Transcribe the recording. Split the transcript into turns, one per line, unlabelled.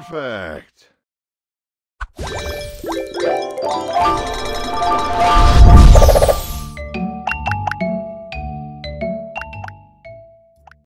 Perfect!